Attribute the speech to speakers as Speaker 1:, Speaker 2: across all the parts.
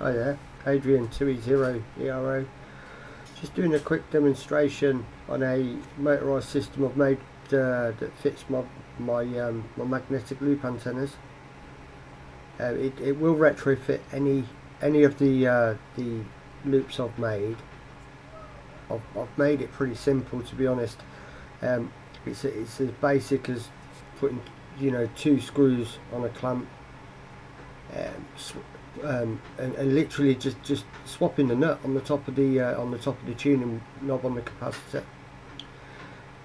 Speaker 1: Hi there, Adrian 2E0 ERO. Just doing a quick demonstration on a motorised system I've made uh, that fits my my, um, my magnetic loop antennas. Uh, it, it will retrofit any any of the uh, the loops I've made. I've, I've made it pretty simple to be honest. Um, it's it's as basic as putting you know two screws on a clamp um, um, and, and, literally just just swapping the nut on the top of the uh, on the top of the tuning knob on the capacitor.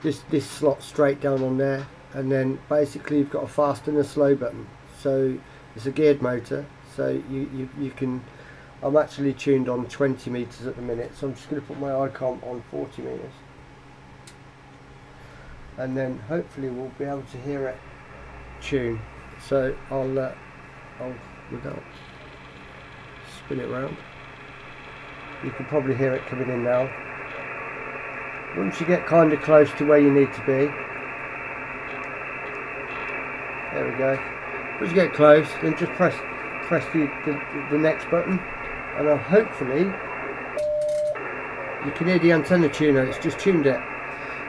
Speaker 1: This this slots straight down on there, and then basically you've got a fast and a slow button. So it's a geared motor, so you you, you can. I'm actually tuned on 20 meters at the minute, so I'm just going to put my Icom on 40 meters, and then hopefully we'll be able to hear it tune. So I'll uh, I'll without spin it round. You can probably hear it coming in now. Once you get kind of close to where you need to be, there we go. Once you get close, then just press press the, the, the next button, and hopefully you can hear the antenna tuner. It's just tuned it.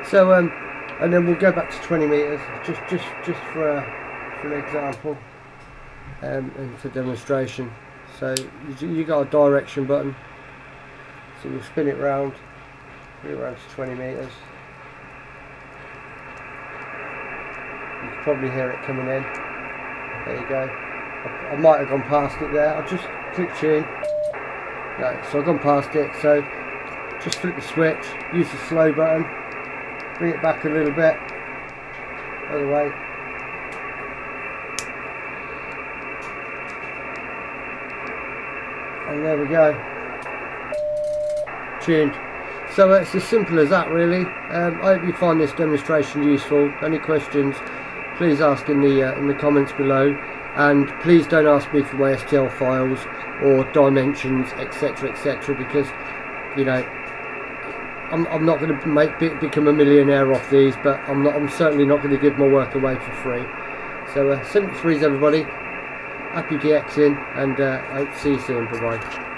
Speaker 1: So um, and then we'll go back to 20 meters, just just just for a, for an example, um, and for demonstration. So you, you got a direction button. So you'll spin it round, around to 20 meters. You can probably hear it coming in. There you go. I, I might have gone past it there. I'll just click tune. No, so I've gone past it. So just flip the switch, use the slow button, bring it back a little bit. Other way. And there we go. Tuned. So it's as simple as that really. Um, I hope you find this demonstration useful. Any questions please ask in the uh, in the comments below. And please don't ask me for my STL files or dimensions etc etc because you know I'm, I'm not going to make become a millionaire off these but I'm not I'm certainly not going to give my work away for free. So uh, simple threes everybody happy DXing and uh, I hope to see you soon. Bye bye.